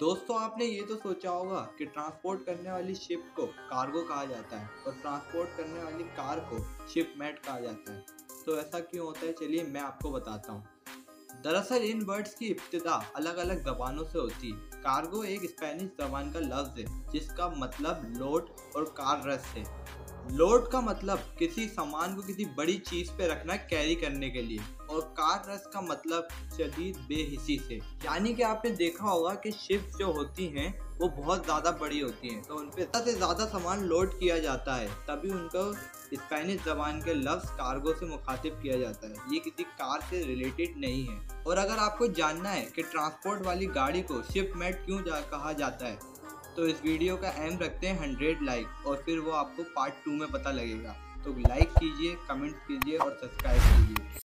दोस्तों, आपने ये तो सोचा होगा कि ट्रांसपोर्ट करने वाली शिप को कार्गो कहा जाता है और ट्रांसपोर्ट करने वाली कार को शिप मैट कहा जाता है। तो ऐसा क्यों होता है? चलिए मैं आपको बताता हूँ। दरअसल, इन वर्ड्स की इब्तदा अलग अलग जबानों से होती है। कार्गो एक स्पेनिश जबान का लफ्ज है, जिसका मतलब लोड और कार रस है। लोड का मतलब किसी सामान को किसी बड़ी चीज़ पे रखना कैरी करने के लिए और कार रस का मतलब शदीद बेहिसी से। यानी कि आपने देखा होगा कि शिप जो होती हैं वो बहुत ज़्यादा बड़ी होती हैं। तो उन पर से ज़्यादा सामान लोड किया जाता है तभी उनको स्पेनिश जबान के लफ्ज़ कार्गो से मुखातिब किया जाता है। ये किसी कार से रिलेटेड नहीं है। और अगर आपको जानना है कि ट्रांसपोर्ट वाली गाड़ी को शिप मेट क्यों जा, कहा जाता है तो इस वीडियो का एम रखते हैं हंड्रेड लाइक और फिर वो आपको पार्ट टू में पता लगेगा। तो लाइक कीजिए, कमेंट कीजिए और सब्सक्राइब कीजिए।